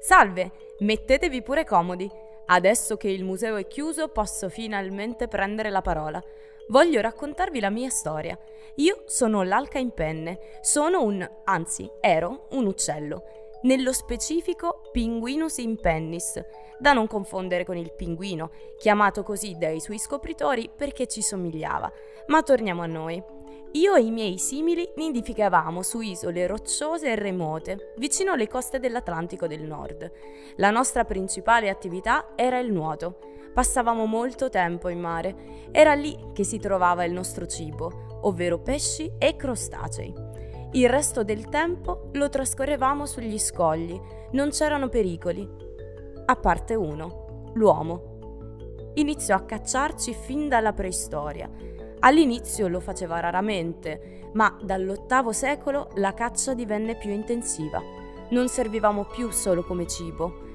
Salve, mettetevi pure comodi. Adesso che il museo è chiuso posso finalmente prendere la parola. Voglio raccontarvi la mia storia. Io sono l'alca in penne, sono un, anzi, ero un uccello. Nello specifico Pinguinus impennis, da non confondere con il pinguino, chiamato così dai suoi scopritori perché ci somigliava. Ma torniamo a noi. Io e i miei simili nidificavamo su isole rocciose e remote, vicino alle coste dell'Atlantico del Nord. La nostra principale attività era il nuoto. Passavamo molto tempo in mare. Era lì che si trovava il nostro cibo, ovvero pesci e crostacei. Il resto del tempo lo trascorrevamo sugli scogli, non c'erano pericoli. A parte uno, l'uomo. Iniziò a cacciarci fin dalla preistoria All'inizio lo faceva raramente, ma dall'VIII secolo la caccia divenne più intensiva. Non servivamo più solo come cibo.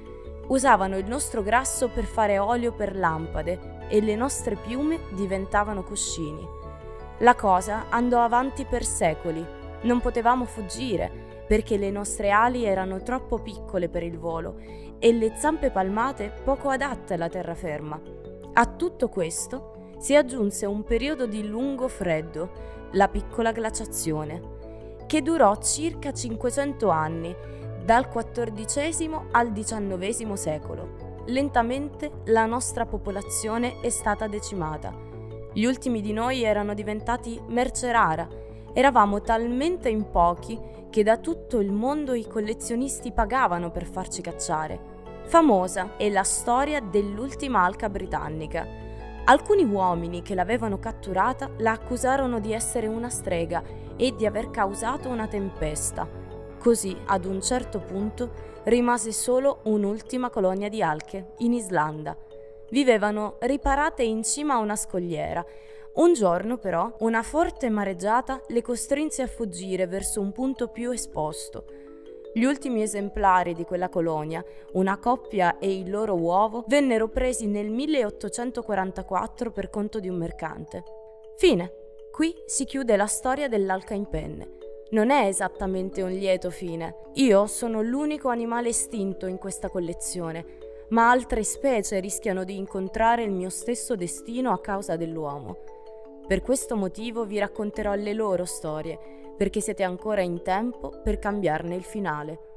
Usavano il nostro grasso per fare olio per lampade e le nostre piume diventavano cuscini. La cosa andò avanti per secoli. Non potevamo fuggire perché le nostre ali erano troppo piccole per il volo e le zampe palmate poco adatte alla terraferma. A tutto questo si aggiunse un periodo di lungo freddo, la piccola glaciazione, che durò circa 500 anni, dal XIV al XIX secolo. Lentamente la nostra popolazione è stata decimata. Gli ultimi di noi erano diventati merce rara. Eravamo talmente in pochi che da tutto il mondo i collezionisti pagavano per farci cacciare. Famosa è la storia dell'ultima alca britannica, Alcuni uomini che l'avevano catturata la accusarono di essere una strega e di aver causato una tempesta. Così, ad un certo punto, rimase solo un'ultima colonia di alche, in Islanda. Vivevano riparate in cima a una scogliera. Un giorno, però, una forte mareggiata le costrinse a fuggire verso un punto più esposto. Gli ultimi esemplari di quella colonia, una coppia e il loro uovo, vennero presi nel 1844 per conto di un mercante. Fine. Qui si chiude la storia dell'alca in penne. Non è esattamente un lieto fine. Io sono l'unico animale estinto in questa collezione, ma altre specie rischiano di incontrare il mio stesso destino a causa dell'uomo. Per questo motivo vi racconterò le loro storie perché siete ancora in tempo per cambiarne il finale.